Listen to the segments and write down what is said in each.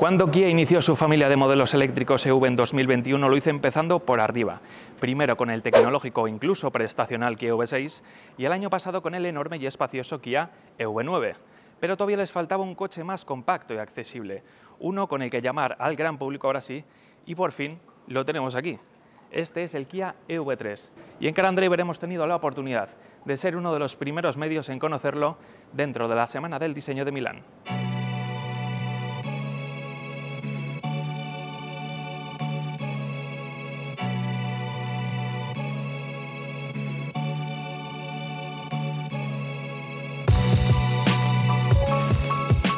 Cuando Kia inició su familia de modelos eléctricos EV en 2021 lo hizo empezando por arriba, primero con el tecnológico incluso prestacional Kia EV6 y el año pasado con el enorme y espacioso Kia EV9. Pero todavía les faltaba un coche más compacto y accesible, uno con el que llamar al gran público ahora sí, y por fin lo tenemos aquí. Este es el Kia EV3 y en Car Driver hemos tenido la oportunidad de ser uno de los primeros medios en conocerlo dentro de la Semana del Diseño de Milán.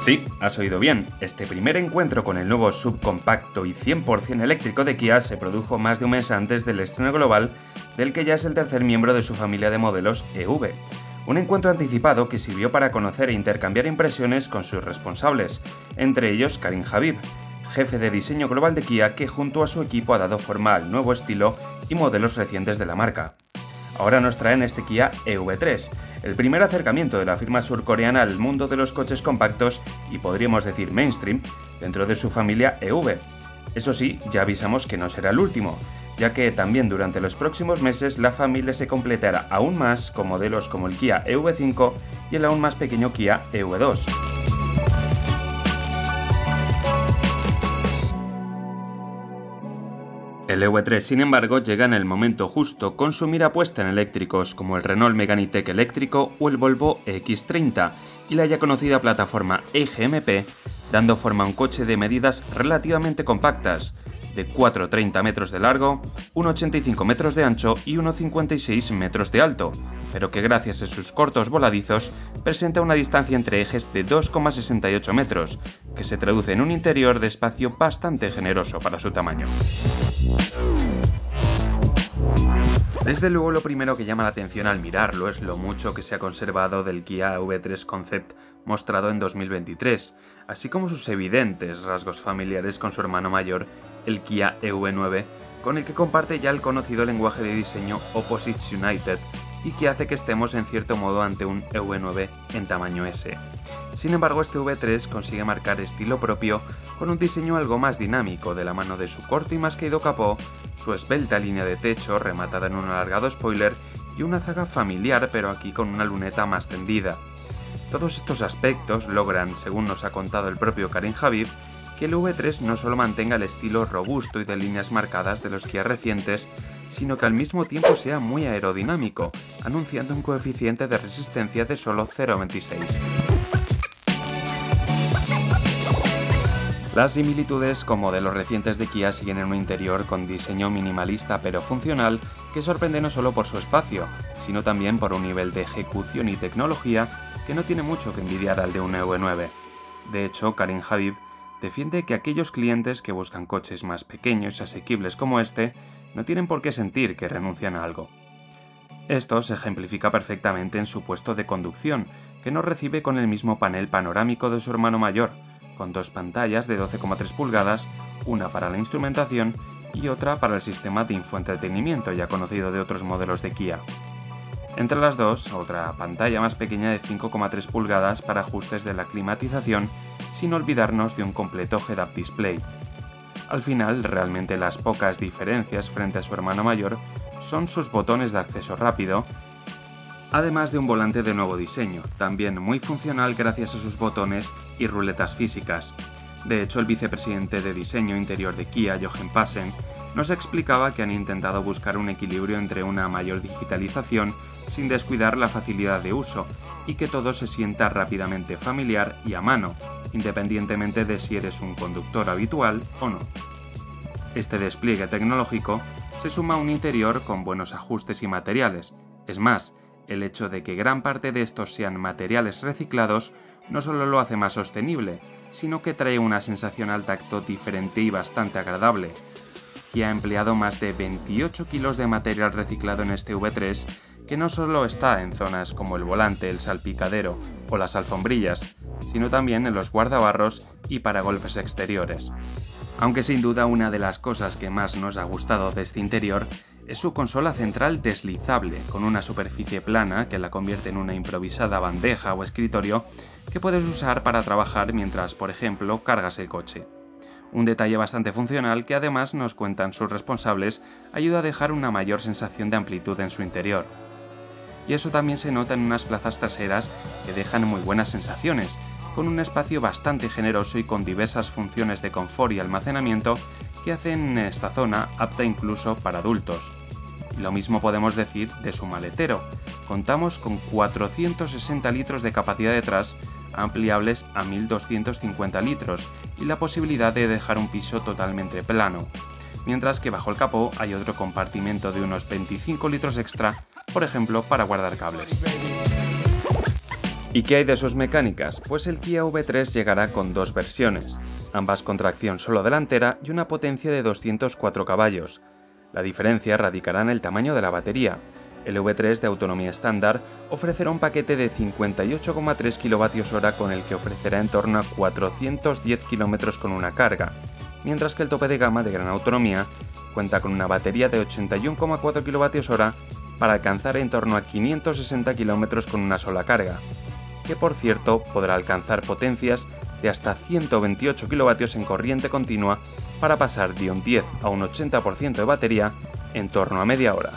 Sí, has oído bien. Este primer encuentro con el nuevo subcompacto y 100% eléctrico de Kia se produjo más de un mes antes del estreno global del que ya es el tercer miembro de su familia de modelos EV. Un encuentro anticipado que sirvió para conocer e intercambiar impresiones con sus responsables, entre ellos Karim Habib, jefe de diseño global de Kia que junto a su equipo ha dado forma al nuevo estilo y modelos recientes de la marca. Ahora nos traen este Kia EV3, el primer acercamiento de la firma surcoreana al mundo de los coches compactos y podríamos decir mainstream dentro de su familia EV. Eso sí, ya avisamos que no será el último, ya que también durante los próximos meses la familia se completará aún más con modelos como el Kia EV5 y el aún más pequeño Kia EV2. El EV3, sin embargo, llega en el momento justo, con su mira puesta en eléctricos como el Renault Megane E-Tech eléctrico o el Volvo X30, y la ya conocida plataforma EGMP, dando forma a un coche de medidas relativamente compactas, de 4,30 metros de largo, 1,85 metros de ancho y 1,56 metros de alto, pero que gracias a sus cortos voladizos presenta una distancia entre ejes de 2,68 metros, que se traduce en un interior de espacio bastante generoso para su tamaño. Desde luego lo primero que llama la atención al mirarlo es lo mucho que se ha conservado del Kia V3 Concept mostrado en 2023, así como sus evidentes rasgos familiares con su hermano mayor el Kia EV9, con el que comparte ya el conocido lenguaje de diseño Opposites United y que hace que estemos en cierto modo ante un EV9 en tamaño S. Sin embargo, este V3 consigue marcar estilo propio con un diseño algo más dinámico de la mano de su corto y más caído capó, su esbelta línea de techo rematada en un alargado spoiler y una zaga familiar pero aquí con una luneta más tendida. Todos estos aspectos logran, según nos ha contado el propio Karim Habib, que el V3 no solo mantenga el estilo robusto y de líneas marcadas de los Kia recientes, sino que al mismo tiempo sea muy aerodinámico, anunciando un coeficiente de resistencia de solo 0,26. Las similitudes con modelos recientes de Kia siguen en un interior con diseño minimalista pero funcional que sorprende no solo por su espacio, sino también por un nivel de ejecución y tecnología que no tiene mucho que envidiar al de un EV9. De hecho, Karim Habib defiende que aquellos clientes que buscan coches más pequeños y asequibles como este no tienen por qué sentir que renuncian a algo. Esto se ejemplifica perfectamente en su puesto de conducción, que no recibe con el mismo panel panorámico de su hermano mayor, con dos pantallas de 12,3 pulgadas, una para la instrumentación y otra para el sistema de infoentretenimiento ya conocido de otros modelos de Kia. Entre las dos, otra pantalla más pequeña de 5,3 pulgadas para ajustes de la climatización sin olvidarnos de un completo head-up display. Al final, realmente las pocas diferencias frente a su hermano mayor son sus botones de acceso rápido, además de un volante de nuevo diseño, también muy funcional gracias a sus botones y ruletas físicas. De hecho, el vicepresidente de diseño interior de Kia, Jochen Passen, nos explicaba que han intentado buscar un equilibrio entre una mayor digitalización sin descuidar la facilidad de uso y que todo se sienta rápidamente familiar y a mano, independientemente de si eres un conductor habitual o no. Este despliegue tecnológico se suma a un interior con buenos ajustes y materiales, es más, el hecho de que gran parte de estos sean materiales reciclados no solo lo hace más sostenible, sino que trae una sensación al tacto diferente y bastante agradable, y ha empleado más de 28 kilos de material reciclado en este V3 que no solo está en zonas como el volante, el salpicadero o las alfombrillas, sino también en los guardabarros y paragolpes exteriores. Aunque sin duda una de las cosas que más nos ha gustado de este interior es su consola central deslizable, con una superficie plana que la convierte en una improvisada bandeja o escritorio que puedes usar para trabajar mientras, por ejemplo, cargas el coche. Un detalle bastante funcional que además nos cuentan sus responsables ayuda a dejar una mayor sensación de amplitud en su interior. Y eso también se nota en unas plazas traseras que dejan muy buenas sensaciones, con un espacio bastante generoso y con diversas funciones de confort y almacenamiento que hacen esta zona apta incluso para adultos. Lo mismo podemos decir de su maletero. Contamos con 460 litros de capacidad detrás, ampliables a 1250 litros, y la posibilidad de dejar un piso totalmente plano. Mientras que bajo el capó hay otro compartimento de unos 25 litros extra, por ejemplo, para guardar cables. ¿Y qué hay de sus mecánicas? Pues el Kia V3 llegará con dos versiones, ambas con tracción solo delantera y una potencia de 204 caballos. La diferencia radicará en el tamaño de la batería. El V3 de autonomía estándar ofrecerá un paquete de 58,3 kWh con el que ofrecerá en torno a 410 km con una carga, mientras que el tope de gama de gran autonomía cuenta con una batería de 81,4 kWh para alcanzar en torno a 560 km con una sola carga, que por cierto podrá alcanzar potencias de hasta 128 kW en corriente continua para pasar de un 10 a un 80% de batería en torno a media hora.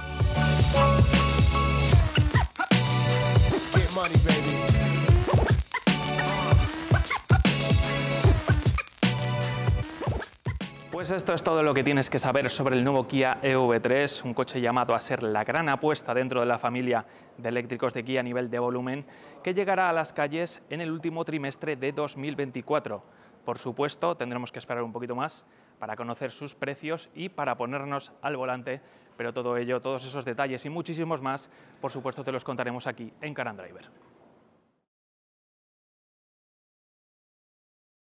Pues esto es todo lo que tienes que saber sobre el nuevo Kia EV3, un coche llamado a ser la gran apuesta dentro de la familia de eléctricos de Kia a nivel de volumen, que llegará a las calles en el último trimestre de 2024. Por supuesto, tendremos que esperar un poquito más para conocer sus precios y para ponernos al volante, pero todo ello, todos esos detalles y muchísimos más, por supuesto te los contaremos aquí en Caran Driver.